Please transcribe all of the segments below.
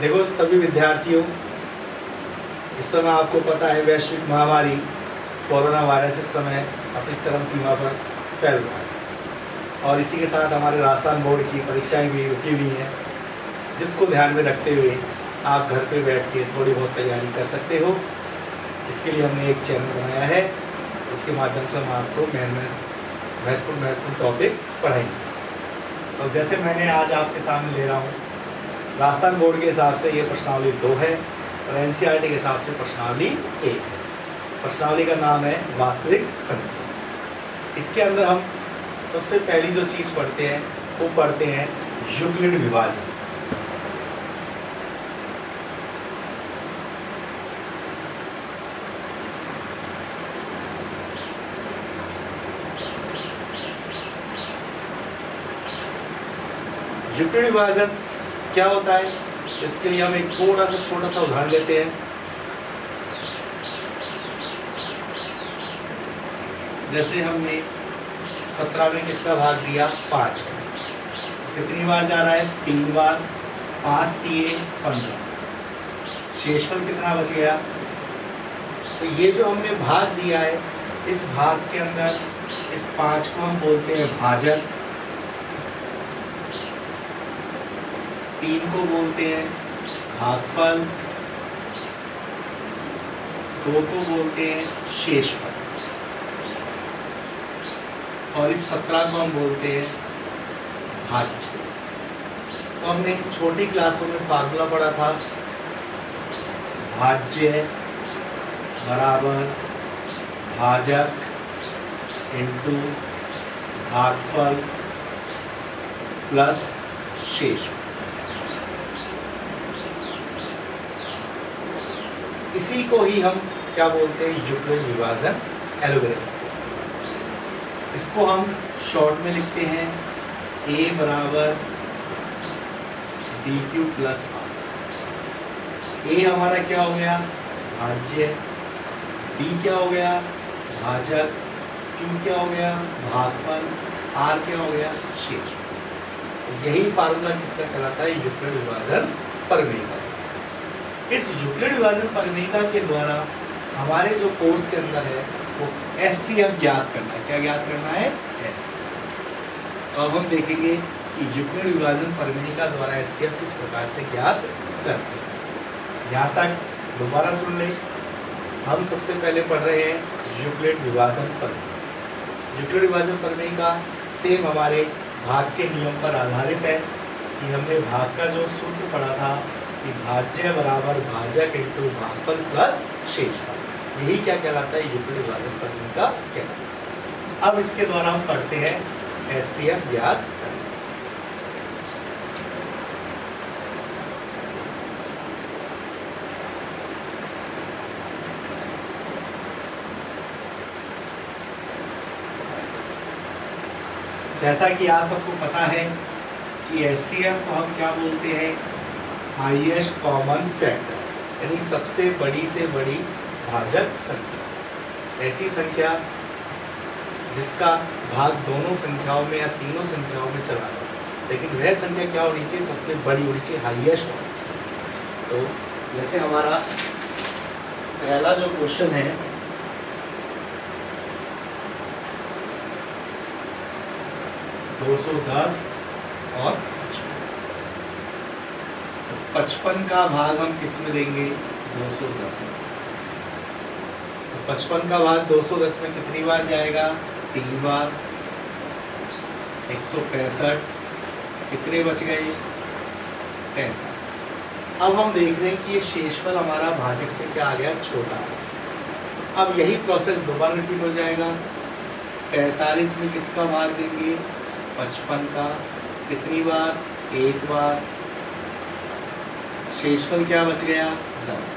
देखो, सभी विद्यार्थियों, इस समय आपको पता है वैश्विक महामारी कोरोना वायरस इस समय अपनी चरम सीमा पर फैल रहा है। और इसी के साथ हमारे राजस्थान बोर्ड की परीक्षाएँ भी रुकी हुई हैं, जिसको ध्यान में रखते हुए आप घर पे बैठ के थोड़ी बहुत तैयारी कर सकते हो। इसके लिए हमने एक चैनल बनाया है इसके माध्यम से हम आपको महत्वपूर्ण महत्वपूर्ण टॉपिक पढ़ाएँगे। और जैसे मैंने आज आपके सामने ले रहा हूँ राजस्थान बोर्ड के हिसाब से ये प्रश्नावली दो है और एन के हिसाब से प्रश्नावली एक है। प्रश्नावली का नाम है वास्तविक संख्या। इसके अंदर हम सबसे पहली जो चीज़ पढ़ते हैं, वो पढ़ते हैं युगलिड विभाजन। युगलिड विभाजन क्या होता है? इसके लिए हम एक थोड़ा सा छोटा सा उदाहरण लेते हैं। जैसे हमने सत्रह में किसका भाग दिया? पाँच कितनी बार जा रहा है? तीन बार। पाँच दिए, पंद्रह। शेषफल कितना बच गया? तो ये जो हमने भाग दिया है, इस भाग के अंदर इस पाँच को हम बोलते हैं भाजक। तीन को बोलते हैं, भागफल। दो को बोलते हैं, शेषफल। और इस सत्रह को हम बोलते हैं, भाज्य। तो हमने छोटी क्लासों में फार्मूला पढ़ा था, भाज्य बराबर भाजक इंटू भागफल प्लस शेष इसी को ही हम क्या बोलते हैं? युगल विभाजन एलोग्राफी इसको हम शॉर्ट में लिखते हैं ए बराबर D Q plus R A हमारा क्या हो गया? भाज्य। डी क्या हो गया? भाजक। क्यू क्या हो गया? भागफल। आर क्या हो गया? शेष। यही फार्मूला किसका कहलाता है? युक्लिड विभाजन परमेय का। इस युक्लिड विभाजन परमेय के द्वारा हमारे जो कोर्स के अंदर है, वो एस सी एफ़ ज्ञात करना है। क्या ज्ञात करना है? एस तो अब हम देखेंगे कि युग्म विभाजन परिमेयिका द्वारा एस सी एफ़ किस प्रकार से ज्ञात करते हैं। यहाँ तक दोबारा सुन लें। हम सबसे पहले पढ़ रहे हैं युक्लिड विभाजन परिमेय युक्लिड विभाजन परिमेयिका सेम हमारे भाग के नियम पर आधारित है कि हमने भाग का जो सूत्र पढ़ा था कि भाज्य बराबर भाजक इंटू भागफल प्लस शेषफल। यही क्या कहलाता है? युगल विभाजन करने का कहलाता अब इसके द्वारा हम पढ़ते हैं एस सी एफ़ ज्ञात जैसा कि आप सबको पता है कि एस को हम क्या बोलते हैं? हाईएस्ट कॉमन फैक्टर यानी सबसे बड़ी से बड़ी भाजक संख्या। ऐसी संख्या जिसका भाग दोनों संख्याओं में या तीनों संख्याओं में चला जाए लेकिन वह संख्या क्या होनी चाहिए? सबसे बड़ी होनी चाहिए हाईएस्ट होनी चाहिए। तो जैसे हमारा पहला जो क्वेश्चन है, दो सौ दस और पचपन का भाग हम किसमें देंगे? दो सौ दस में। पचपन का भाग दो सौ दस में कितनी बार जाएगा? तीन बार। एक सौ पैंसठ। कितने बच गए? अब हम देख रहे हैं कि ये शेषफल हमारा भाजक से क्या आ गया? छोटा। अब यही प्रोसेस दोबारा रिपीट हो जाएगा। पैंतालीस में किसका भाग देंगे? पचपन का। कितनी बार? एक बार। शेषफल क्या बच गया? दस।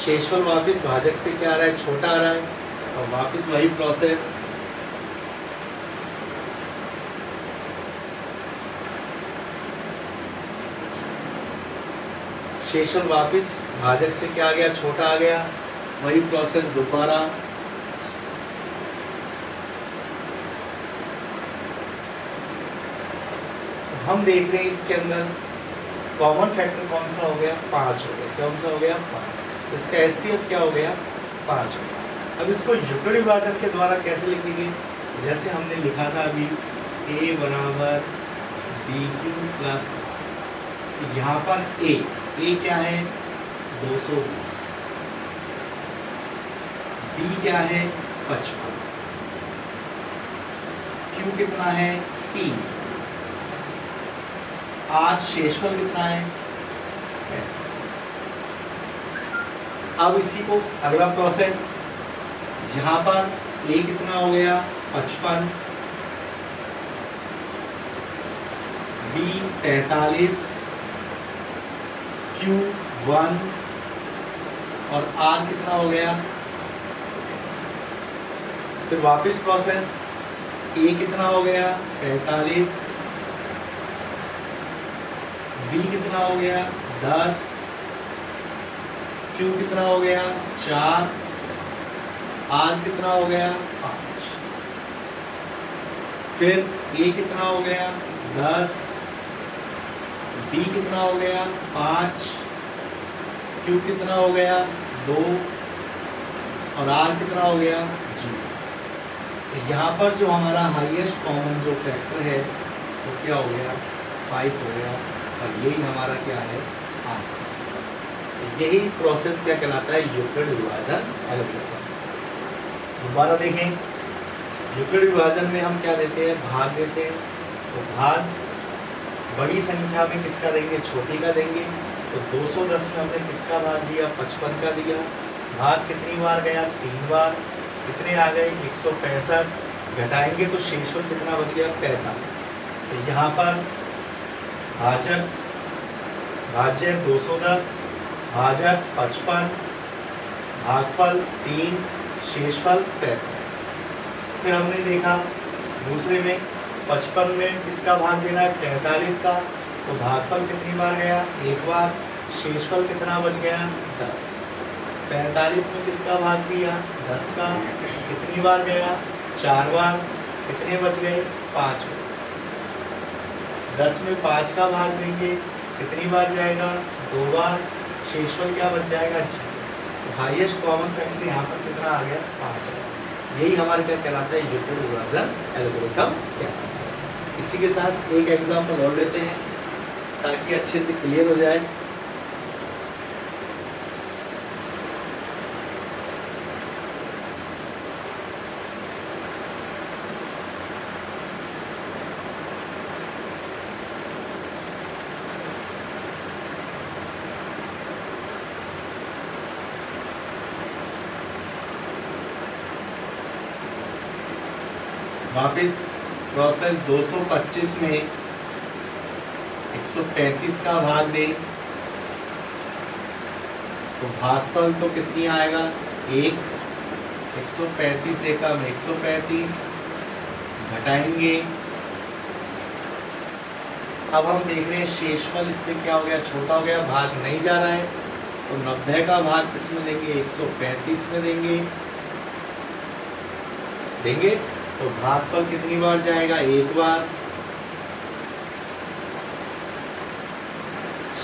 शेषफल वापस भाजक से क्या आ रहा है? छोटा आ रहा है। और वापस वही प्रोसेस शेषफल वापस भाजक से क्या आ गया? छोटा आ गया। वही प्रोसेस दोबारा। हम देख रहे हैं इसके अंदर कॉमन फैक्टर कौन सा हो गया? पाँच हो गया। कौन सा हो गया? पाँच। इसका एस क्या हो गया? पाँच हो गया। अब इसको यूक्लिड विभाजन के द्वारा कैसे लिखेंगे? जैसे हमने लिखा था अभी ए बराबर बी क्यू प्लस यहाँ पर ए ए क्या है? 220 बी क्या है? पचपन। क्यू कितना है? तीन। आज शेषफल कितना है। अब इसी को अगला प्रोसेस यहाँ पर ए कितना हो गया, पचपन। बी तैतालीस क्यू वन। और आर कितना हो गया? फिर वापस प्रोसेस ए कितना हो गया? पैतालीस बी कितना हो गया? दस। क्यू कितना हो गया? चार। आर कितना हो गया? पाँच। फिर ए कितना हो गया? दस। बी कितना हो गया? पाँच। क्यू कितना हो गया? दो। और आर कितना हो गया? ज़ीरो। तो यहाँ पर जो हमारा हाईएस्ट कॉमन जो फैक्टर है, वो क्या हो गया? फाइव हो गया। और यही हमारा क्या है? आंसर तो यही प्रोसेस क्या कहलाता है? यूक्लिड विभाजन एलोग्राफी दोबारा देखें। यूक्लिड विभाजन में हम क्या देते हैं? भाग देते हैं। तो भाग बड़ी संख्या में किसका देंगे? छोटी का देंगे। तो 210 में हमने किसका भाग दिया? 55 का दिया। भाग कितनी बार गया? तीन बार। कितने आ गए? एक सौ पैंसठ। घटाएँगे तो शेषफल कितना बच गया? पैंतालीस। तो यहाँ पर भाजक भाज्य 210 भाजक 55 भागफल तीन, शेषफल पैंतालीस। फिर हमने देखा, दूसरे में पचपन में किसका भाग देना है? पैंतालीस का। तो भागफल कितनी बार गया? एक बार। शेषफल कितना बच गया? दस। पैंतालीस में किसका भाग दिया? दस का। कितनी बार गया? चार बार। कितने बच गए? पाँच बच दस में पाँच का भाग देंगे, कितनी बार जाएगा? दो बार। शेषफल क्या बच जाएगा? जी। तो हाईएस्ट कॉमन फैक्टर यहाँ पर कितना आ गया? पाँच यही हमारे क्या कहलाता है? यूट्यूब विभाजन एल्गोरिथम कहलाता है। इसी के साथ एक एग्ज़ाम्पल और लेते हैं, ताकि अच्छे से क्लियर हो जाए। वापस प्रोसेस 225 में 135 का भाग दे। तो भागफल तो कितनी आएगा? एक 135 एकम 135 घटाएँगे। अब हम देख रहे हैं शेषफल इससे क्या हो गया? छोटा हो गया, भाग नहीं जा रहा है। तो नब्बे का भाग किसमें देंगे 135 में देंगे। देंगे? तो भागफल कितनी बार जाएगा? एक बार।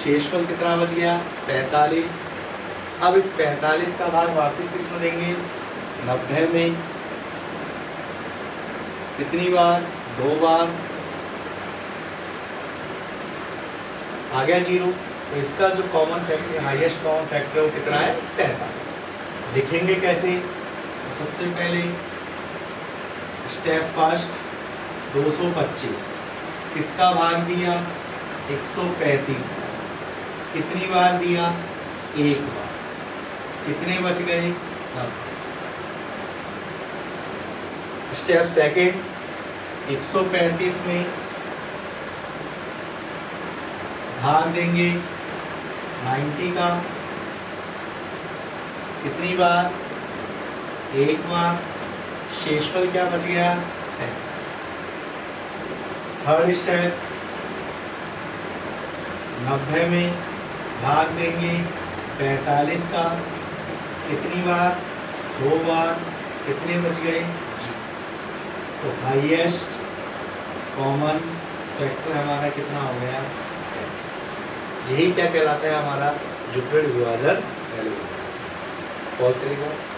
शेषफल कितना बच गया? 45 अब इस 45 का भाग वापस किसमें देंगे? नब्बे में। कितनी बार? दो बार। आ गया ज़ीरो। तो इसका जो common factor highest common factor वो कितना है? पैंतालीस। लिखेंगे कैसे? सबसे पहले स्टेप फ़र्स्ट 225 किसका भाग दिया? 135 का। कितनी बार दिया? एक बार। कितने बच गए? स्टेप सेकेंड 135 में भाग देंगे। 90 का। कितनी बार? एक बार। शेषफल क्या बच गया? है। थर्ड स्टेप नब्बे में भाग देंगे। पैतालीस का, कितनी बार? दो बार। कितने बच गए? तो हाईएस्ट कॉमन फैक्टर हमारा कितना हो गया? यही क्या कहलाता है हमारा जुपलेट विभाजन पॉज करेगा